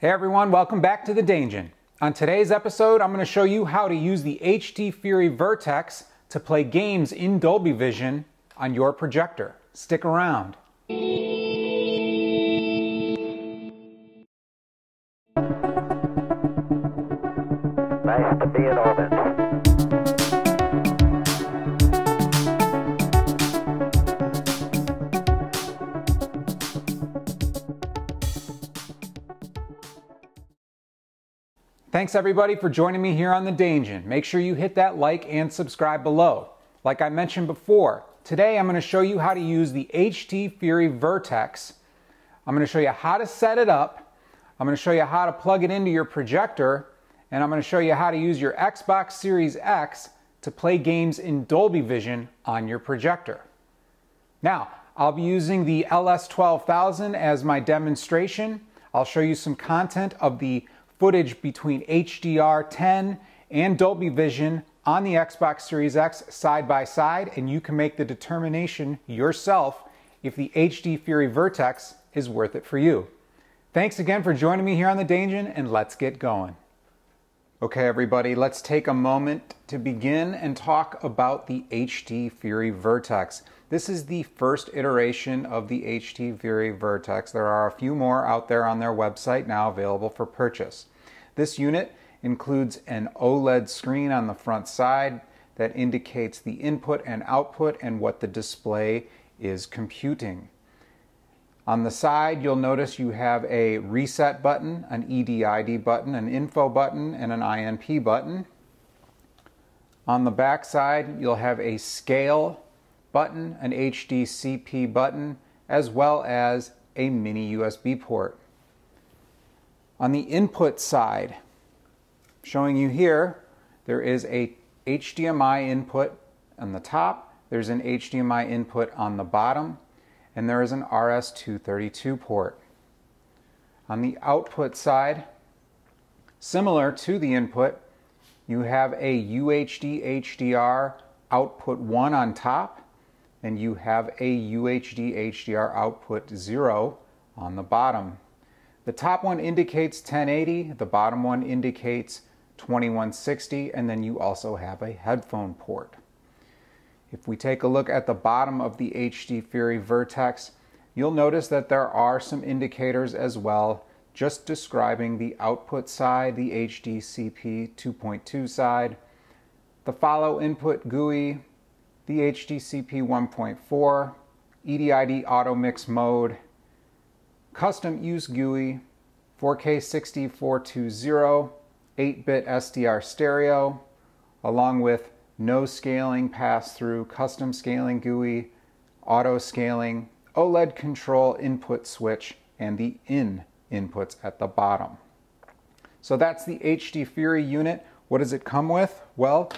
Hey everyone, welcome back to the Daingeon. On today's episode, I'm going to show you how to use the HD Fury Vertex to play games in Dolby Vision on your projector. Stick around. Thanks everybody for joining me here on the Daingeon. Make sure you hit that like and subscribe below. Like I mentioned before, today I'm going to show you how to use the HD Fury Vertex. I'm going to show you how to set it up. I'm going to show you how to plug it into your projector. And I'm going to show you how to use your Xbox Series X to play games in Dolby Vision on your projector. Now, I'll be using the LS12000 as my demonstration. I'll show you some content of the footage between HDR10 and Dolby Vision on the Xbox Series X side by side, and you can make the determination yourself if the HD Fury Vertex is worth it for you. Thanks again for joining me here on the Daingeon, and let's get going. Okay, everybody, let's take a moment to begin and talk about the HD Fury Vertex. This is the first iteration of the Fury Vertex. There are a few more out there on their website now available for purchase. This unit includes an OLED screen on the front side that indicates the input and output and what the display is computing. On the side, you'll notice you have a reset button, an EDID button, an info button, and an INP button. On the back side, you'll have a scale button, an HDCP button, as well as a mini USB port. On the input side, showing you here, there is a HDMI input on the top, there's an HDMI input on the bottom, and there is an RS-232 port. On the output side, similar to the input, you have a UHD HDR output 1 on top, and you have a UHD HDR output 0 on the bottom. The top one indicates 1080, the bottom one indicates 2160, and then you also have a headphone port. If we take a look at the bottom of the HD Fury Vertex, you'll notice that there are some indicators as well, just describing the output side, the HDCP 2.2 side, the follow input GUI, the HDCP 1.4, EDID auto mix mode, custom use GUI, 4K 60 420, 8-bit SDR stereo, along with no scaling pass-through, custom scaling GUI, auto scaling, OLED control input switch, and the in inputs at the bottom. So that's the HD Fury unit. What does it come with? Well,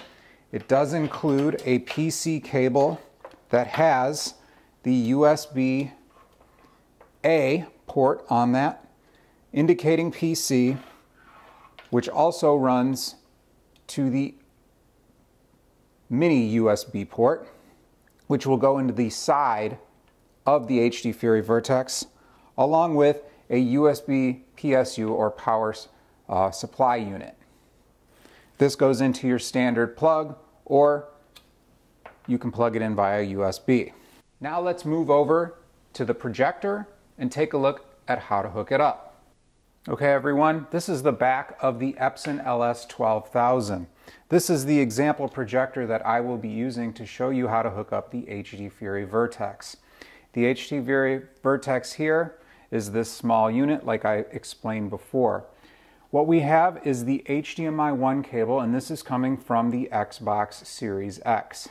it does include a PC cable that has the USB A port on that, indicating PC, which also runs to the mini USB port, which will go into the side of the HD Fury Vertex, along with a USB PSU or power uh, supply unit. This goes into your standard plug or you can plug it in via USB. Now let's move over to the projector and take a look at how to hook it up. Okay everyone, this is the back of the Epson LS12000. This is the example projector that I will be using to show you how to hook up the HD Fury Vertex. The HD Fury Vertex here is this small unit like I explained before. What we have is the HDMI 1 cable and this is coming from the Xbox Series X.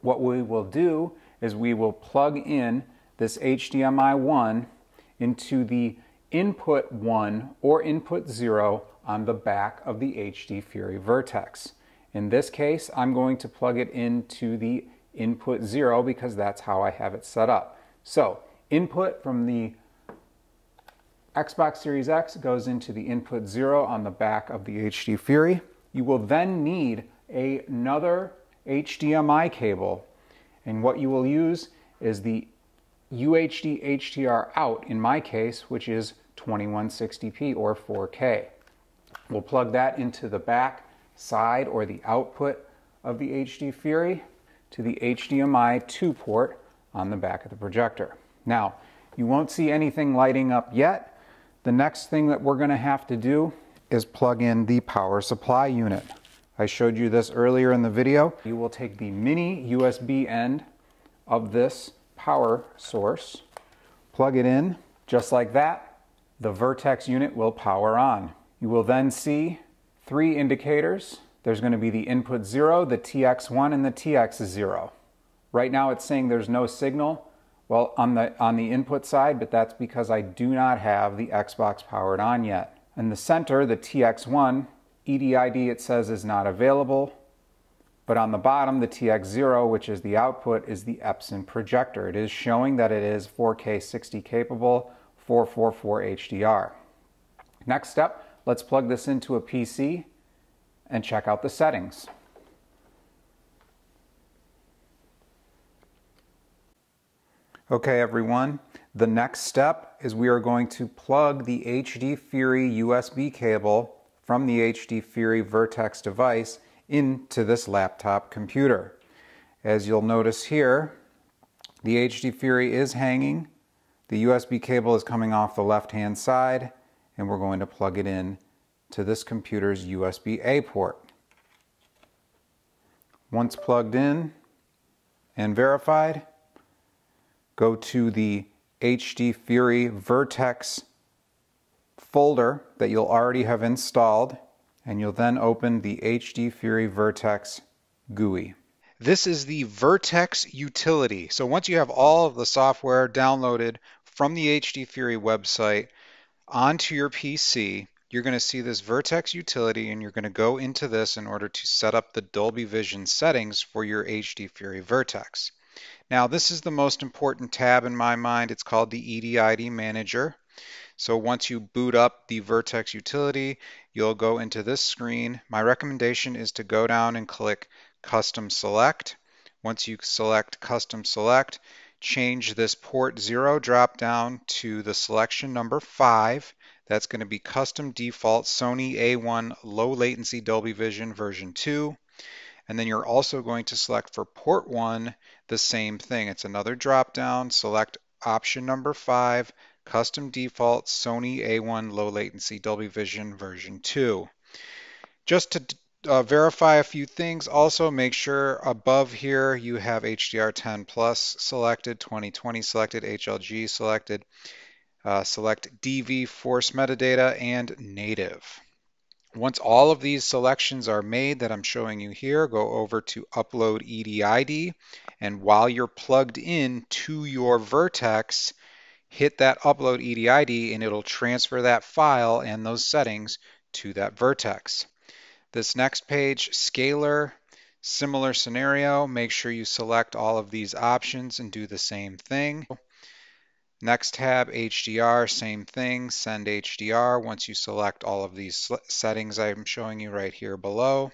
What we will do is we will plug in this HDMI 1 into the input 1 or input 0 on the back of the HD Fury Vertex. In this case, I'm going to plug it into the input 0 because that's how I have it set up. So, input from the Xbox Series X goes into the input 0 on the back of the HD Fury. You will then need another HDMI cable and what you will use is the UHD HDR out in my case, which is 2160p or 4K. We'll plug that into the back side or the output of the HD Fury to the HDMI 2 port on the back of the projector. Now, you won't see anything lighting up yet. The next thing that we're going to have to do is plug in the power supply unit. I showed you this earlier in the video. You will take the mini USB end of this power source, plug it in just like that. The Vertex unit will power on. You will then see three indicators. There's going to be the input 0, the TX1, and the TX0. Right now it's saying there's no signal well on the on the input side, but that's because I do not have the Xbox powered on yet. In the center, the TX1, EDID it says is not available. But on the bottom, the TX0, which is the output, is the Epson projector. It is showing that it is 4K 60 capable, 444 HDR. Next step, let's plug this into a PC and check out the settings. Okay everyone, the next step is we are going to plug the HD Fury USB cable from the HD Fury Vertex device into this laptop computer. As you'll notice here, the HD Fury is hanging, the USB cable is coming off the left hand side, and we're going to plug it in to this computer's USB-A port. Once plugged in and verified, go to the HD Fury Vertex folder that you'll already have installed and you'll then open the HD Fury Vertex GUI. This is the Vertex utility. So once you have all of the software downloaded from the HD Fury website onto your PC, you're going to see this Vertex utility and you're going to go into this in order to set up the Dolby Vision settings for your HD Fury Vertex. Now this is the most important tab in my mind. It's called the EDID Manager. So once you boot up the Vertex utility, you'll go into this screen. My recommendation is to go down and click Custom Select. Once you select Custom Select, change this port 0 drop down to the selection number 5. That's going to be custom default Sony A1 low latency Dolby Vision version 2. And then you're also going to select for port 1 the same thing. It's another drop down, select option number 5, custom default Sony A1 low latency Dolby Vision version 2. Just to uh, verify a few things, also make sure above here you have HDR10 Plus selected, 2020 selected, HLG selected, uh, select DV force metadata and native. Once all of these selections are made that I'm showing you here, go over to Upload EDID, and while you're plugged in to your Vertex, hit that Upload EDID and it'll transfer that file and those settings to that Vertex. This next page, Scalar, similar scenario, make sure you select all of these options and do the same thing. Next tab, HDR, same thing, send HDR once you select all of these settings I'm showing you right here below.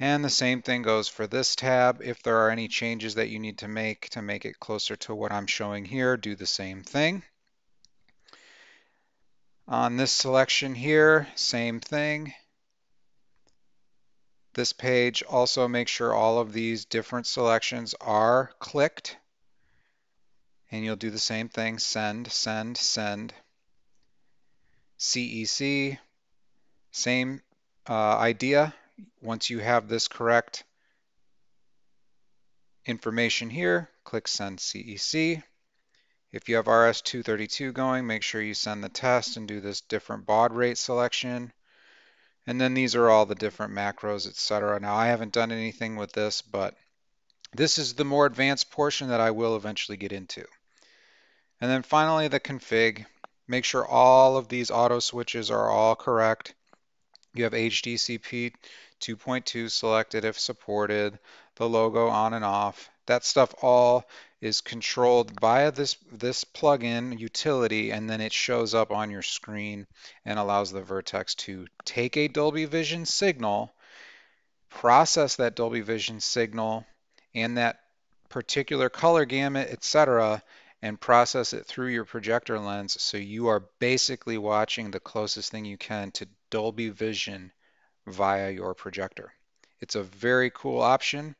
And the same thing goes for this tab. If there are any changes that you need to make to make it closer to what I'm showing here, do the same thing. On this selection here, same thing. This page also make sure all of these different selections are clicked and you'll do the same thing, send, send, send. CEC, same uh, idea. Once you have this correct information here, click send CEC. If you have RS-232 going, make sure you send the test and do this different baud rate selection. And then these are all the different macros, etc. Now I haven't done anything with this, but this is the more advanced portion that I will eventually get into. And then finally the config. Make sure all of these auto switches are all correct. You have HDCP 2.2 selected if supported, the logo on and off. That stuff all is controlled via this, this plugin utility and then it shows up on your screen and allows the Vertex to take a Dolby Vision signal, process that Dolby Vision signal and that particular color gamut, etc., and process it through your projector lens so you are basically watching the closest thing you can to Dolby Vision via your projector. It's a very cool option.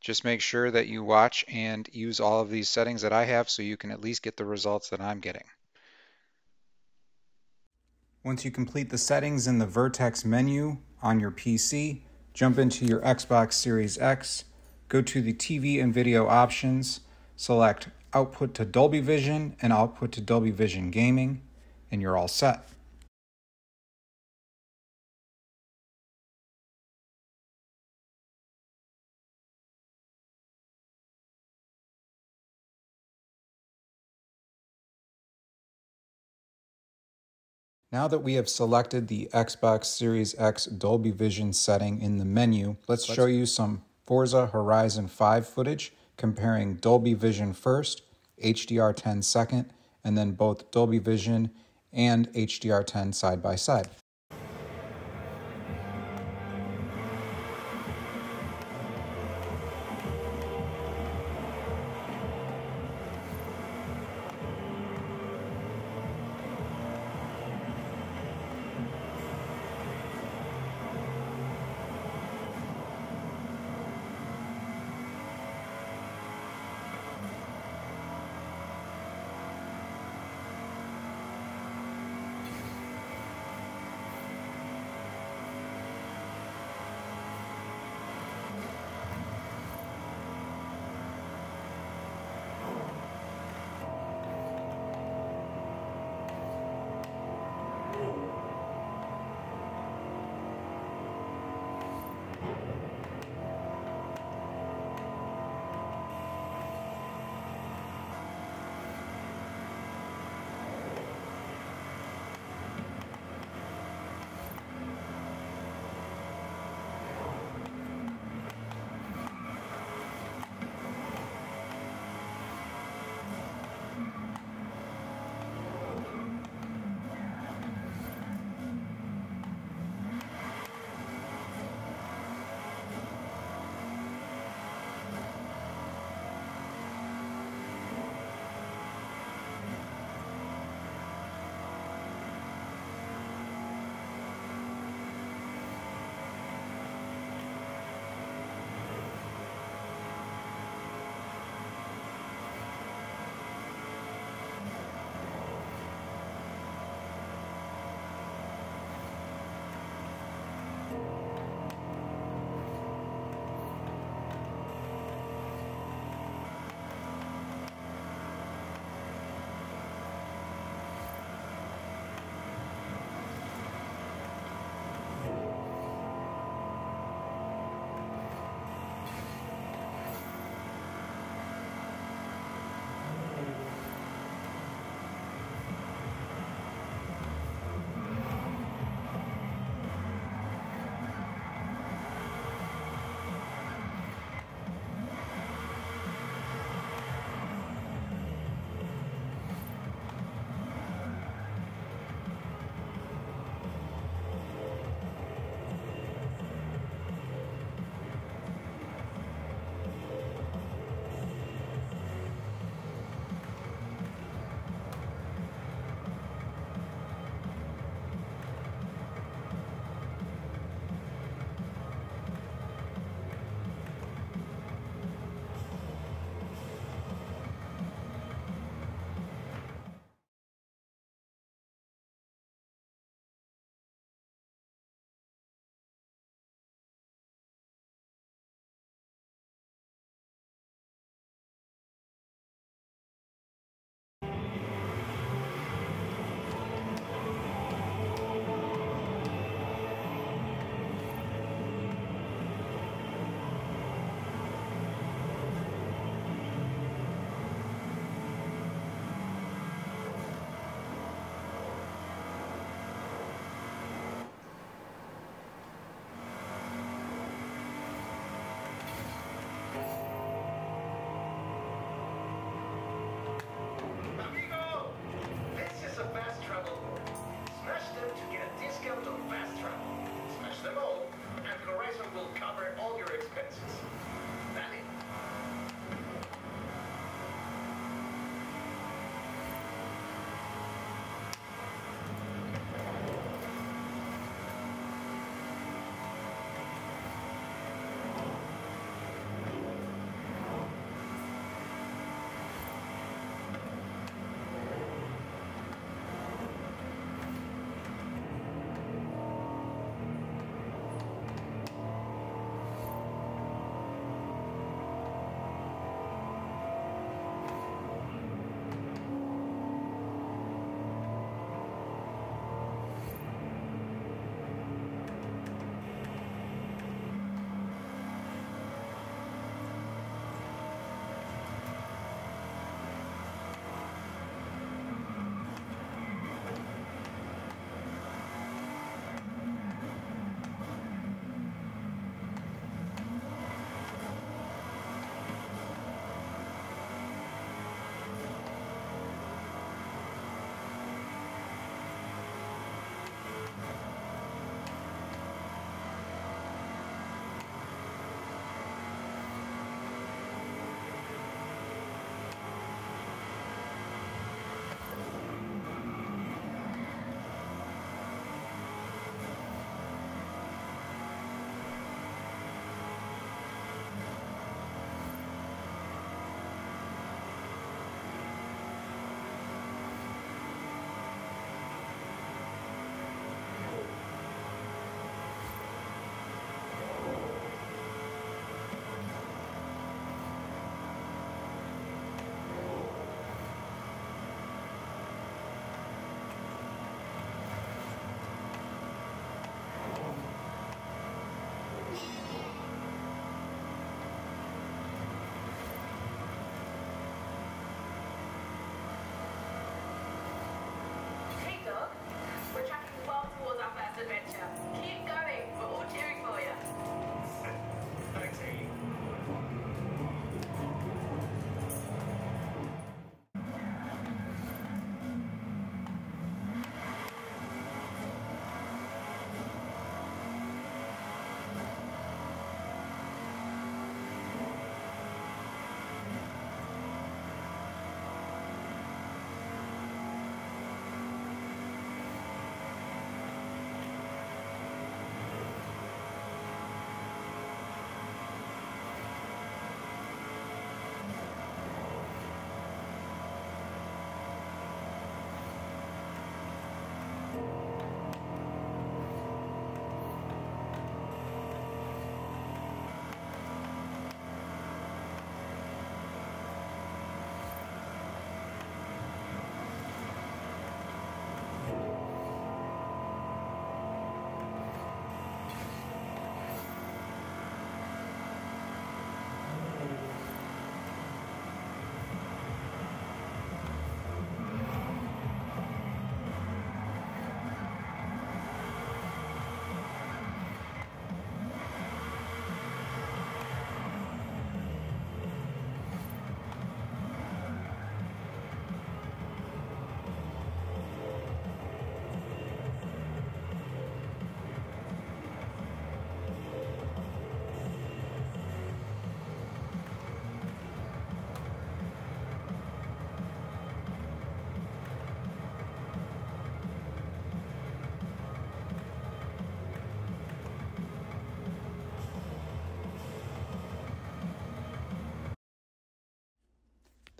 Just make sure that you watch and use all of these settings that I have so you can at least get the results that I'm getting. Once you complete the settings in the Vertex menu on your PC, jump into your Xbox Series X, go to the TV and video options, select output to Dolby Vision and output to Dolby Vision Gaming, and you're all set. Now that we have selected the Xbox Series X Dolby Vision setting in the menu, let's, let's show you some Forza Horizon 5 footage comparing Dolby Vision first, HDR10 second, and then both Dolby Vision and HDR10 side by side.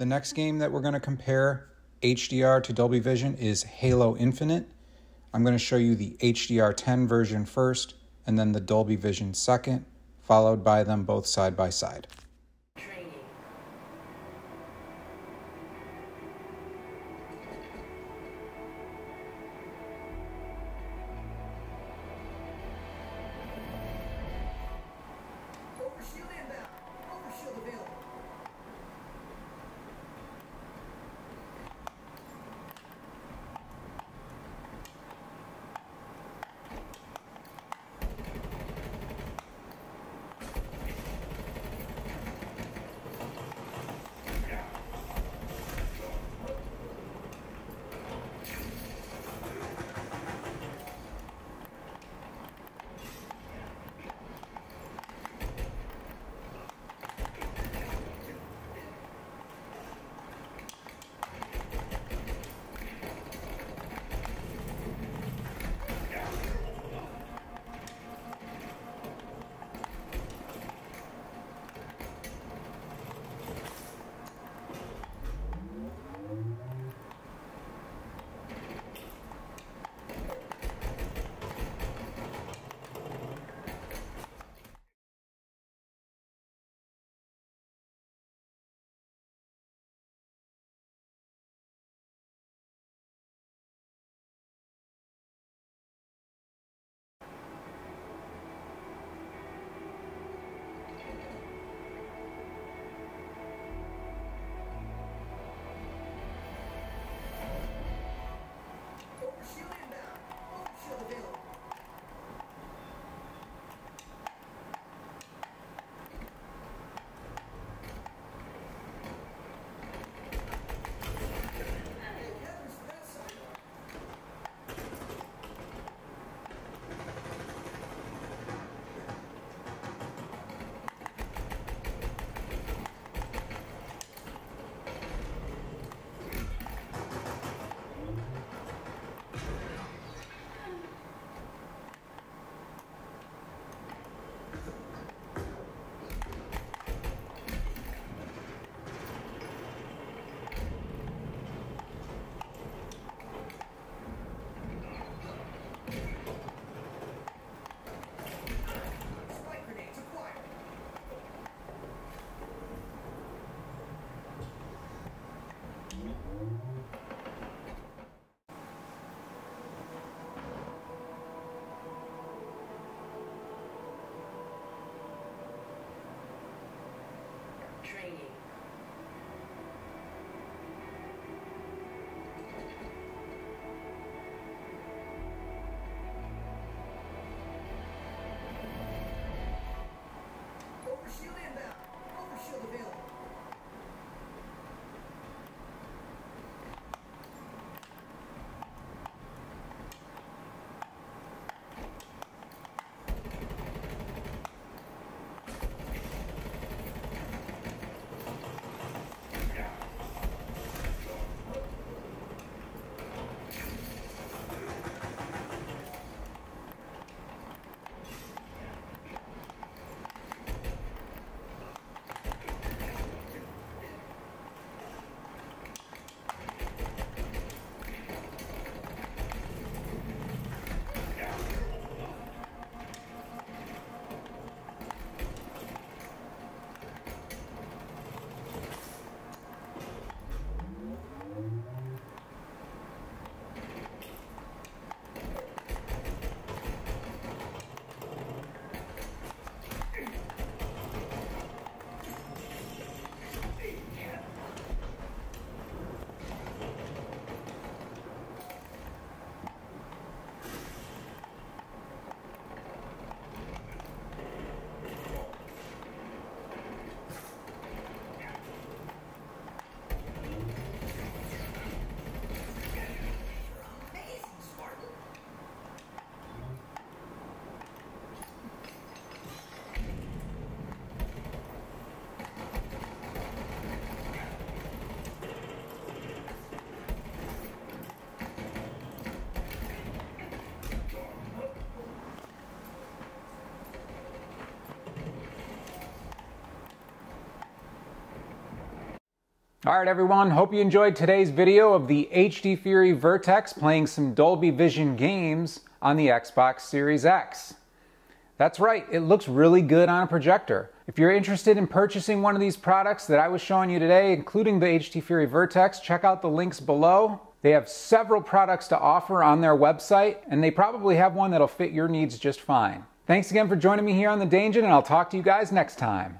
The next game that we're going to compare HDR to Dolby Vision is Halo Infinite. I'm going to show you the HDR10 version first and then the Dolby Vision second, followed by them both side by side. All right, everyone, hope you enjoyed today's video of the HD Fury Vertex playing some Dolby Vision games on the Xbox Series X. That's right, it looks really good on a projector. If you're interested in purchasing one of these products that I was showing you today, including the HD Fury Vertex, check out the links below. They have several products to offer on their website, and they probably have one that'll fit your needs just fine. Thanks again for joining me here on The Daingeon, and I'll talk to you guys next time.